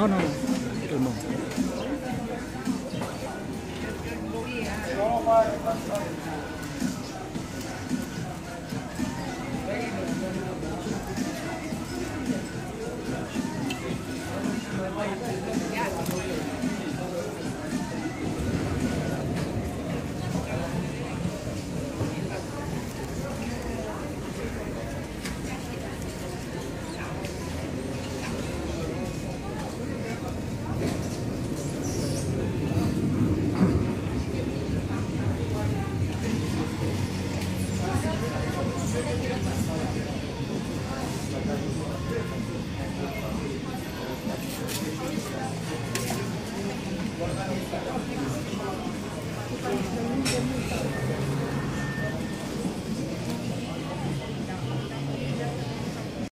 No, no, no. Thank you.